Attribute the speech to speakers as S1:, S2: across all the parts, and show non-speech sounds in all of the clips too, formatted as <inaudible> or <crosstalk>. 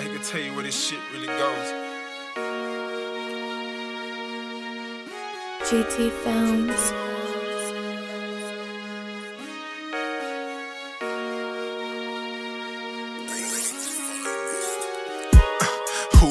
S1: here can tell you where this shit really goes.
S2: GT Films.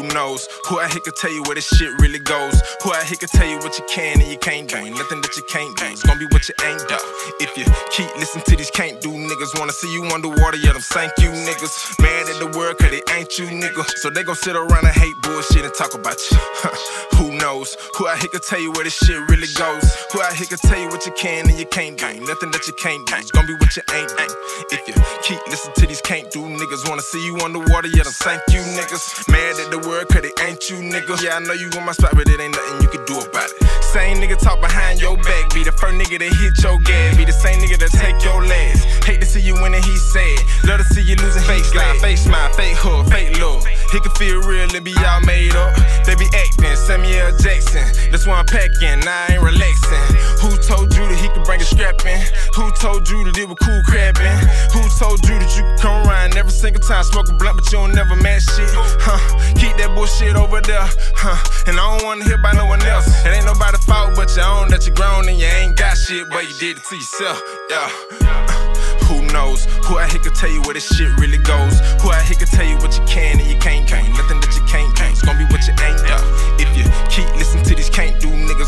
S1: Who knows? Who out here can tell you where this shit really goes? Who out here can tell you what you can and you can't do? Ain't nothing that you can't do. It's gonna be what you ain't do. If you keep listening to these can't do niggas, wanna see you underwater, yeah, them thank you niggas. Mad at the world, cause it ain't you nigga. So they gon' sit around and hate bullshit and talk about you. <laughs> Who knows? Who out here can tell you where this shit really goes? Who out here can tell you what you can and you can't do? Nothing that you can't do. It's gonna be what you ain't do. If you keep listening to these can't do niggas, wanna see you underwater, yeah, them thank you niggas. Mad at the world, cause it ain't you niggas. Yeah, I know you in my spot, but it ain't nothing you can do about it. Same nigga talk behind your back, be the first nigga that hit your gas, be the same nigga that take your last. Hate to see you winning, he said. Love to see you losing, fake slide, fake smile, fake hood, fake love. He can feel real and be all made up. They be acting. That's why I'm packing, I ain't relaxing. Who told you that he could bring a strap in? Who told you that it was cool crabbing? Who told you that you could come around every single time smoke a blunt, but you don't never match shit? Huh? Keep that bullshit over there, huh? And I don't wanna hear by no one else. It ain't nobody fault but your own that you grown and you ain't got shit, but you did it to yourself, yeah. Uh, who knows? Who out here can tell you where this shit really goes? Who out here can tell you what you can and you can't do? Ain't nothing that you can't do. It's gonna be what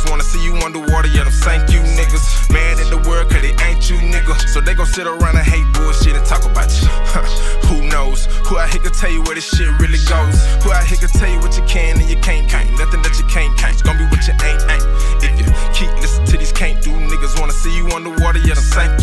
S1: niggas, wanna see you underwater, yeah, them thank you niggas. Mad at the world, cause it ain't you nigga. So they gon' sit around and hate bullshit and talk about you. <laughs> Who knows? Who out here can tell you where this shit really goes? Who out here can tell you what you can and you can't can't? nothing that you can't can't. gonna be what you ain't, ain't. If you keep listening to these can't do niggas, wanna see you underwater, yeah, them thank you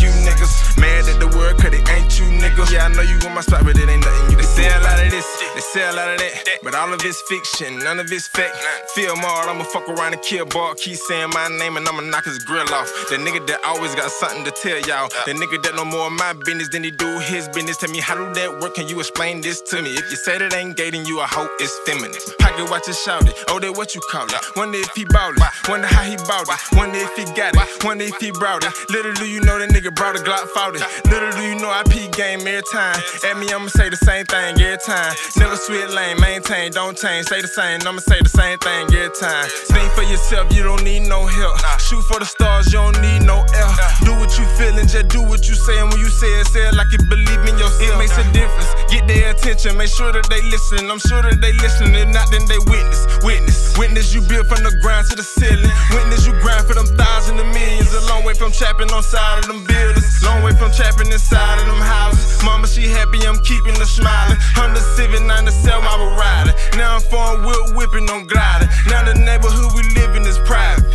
S1: say a lot of that. But all of it's fiction, none of it's fact. Feel hard, I'ma fuck around and kill ball. Keep saying my name and I'ma knock his grill off. The nigga that always got something to tell y'all. The nigga that know more of my business than he do his business. Tell me how do that work? Can you explain this to me? If you said it ain't gay, then you a hoe, it's feminine. Pocket watch it shout it. Oh, they what you call it. Wonder if he bought it. Wonder how he bought it. Wonder if he got it. Wonder if he brought it. Little do you know that nigga brought a Glock 40. Little do you know I peak game every time. At me, I'ma say the same thing every time. Never switch lane, maintain, don't change. Say the same, I'ma say the same thing every time. Think for yourself, you don't need no help. Shoot for the stars, you don't need no help. Do what you feeling, just do what you saying. When you say it, say it like you believe in yourself. It makes a difference. Get their attention, make sure that they listen. I'm sure that they listening. If not, then they witness. Witness. Witness you build from the ground to the ceiling. Witness you grind for them thousands and millions. A long way from trapping on side of them buildings. Long way from trapping inside of them houses. Mama, she happy, I'm keeping her smiling. Honda Civic 97, I was riding. Now I'm foreign whip whipping on glider. Now the neighborhood we live in is private.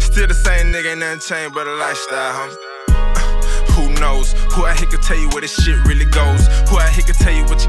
S1: Still the same nigga, ain't nothing changed but a lifestyle, homie. Uh, who knows? Who out here can tell you where this shit really goes? Who out here can tell you what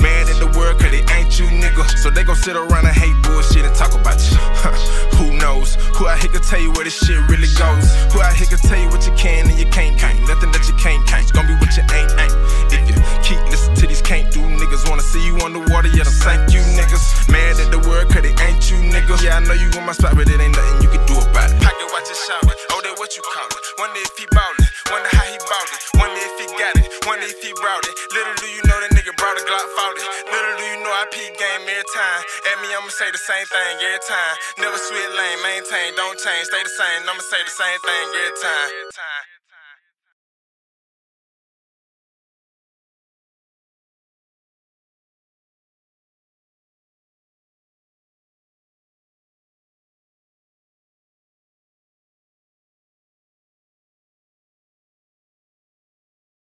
S1: Mad at the world, cause it ain't you nigga. So they gon' sit around and hate bullshit and talk about you. <laughs> Who knows? Who out here can tell you where this shit really goes? Who out here can tell you what you can and you can't can't? nothing that you can't can't. gonna be what you ain't, ain't. If you keep listening to these can't do niggas, wanna see you underwater, yeah, them thank you niggas. Mad at the world, cause it ain't you nigga. Yeah, I know you in my spot, but it ain't nothing you can do about it. Pocket watch shout it. Oh, that what you call it. Wonder if he bought time. At me, I'ma say the same thing every time. Never switch lane, maintain, don't change, stay the same. I'ma say the same thing every time.